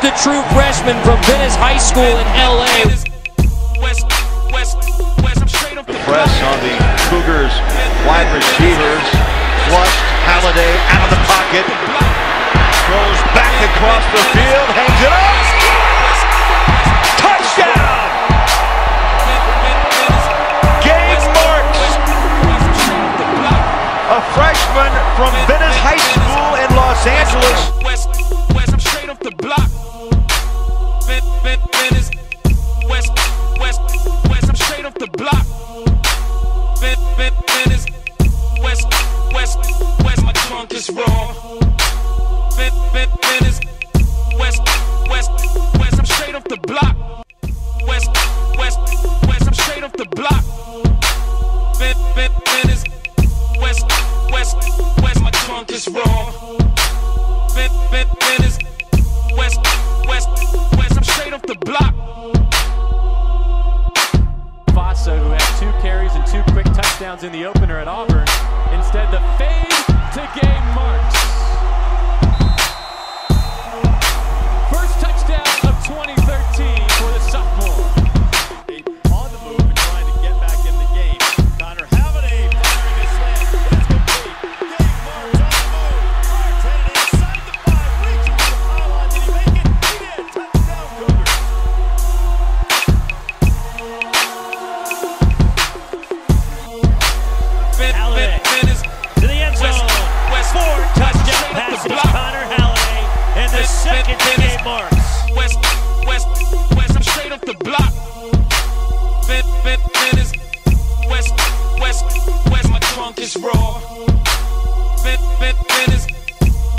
the true freshman from Venice High School in LA. Press on the Cougars wide receivers. Flushed Halliday out of the pocket. Throws back across the field. Hangs it up. Touchdown! Gabe Marks. A freshman from Venice High School in Los Angeles. West, West, West, my trunk is raw. Touchdowns in the opener at Auburn. Second Vin. Marks. West, West, West, I'm straight off the block. Vin, Vin, Venice. West, West, West, my trunk is raw. Vin, Vin, Venice.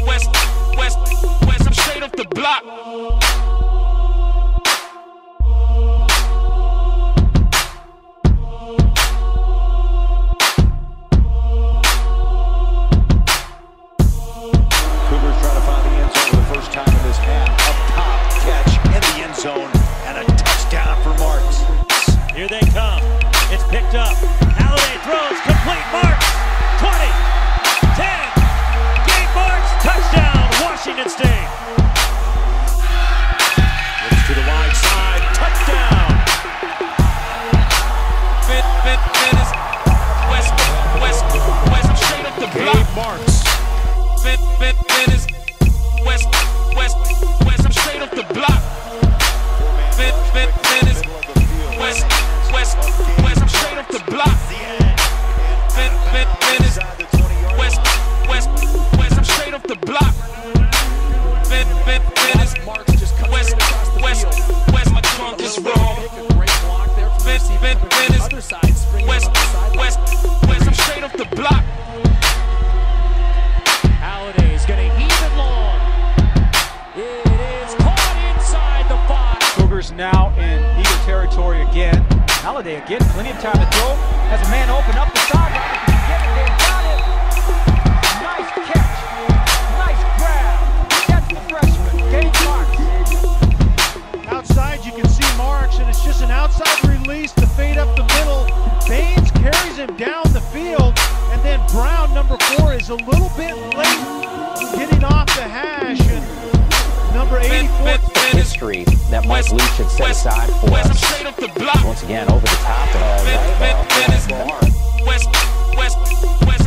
West, West, West, I'm straight off the block. Cougars trying to find the first time in this half. Up top, catch in the end zone, and a touchdown for Marks. Here they come. It's picked up. Halliday throws. Complete. Marks. 20. 10. Gabe Marks. Touchdown. Washington State. Looks to the wide side. Touchdown. Vin, Vin, Venice. West, West, West, straight off the block. Marks. Vin, Vin, Venice. West, Now in Eagle territory again. Halliday again, plenty of time to throw. Has a man open up the Gabe Marks. Outside, you can see Marks, and it's just an outside release to fade up the middle. Baines carries him down the field, and then Brown, number four, is a little bit late getting off the hash, number 84. History that Mike Leach had set aside for us. Once again, over the top and all right. West, West, West.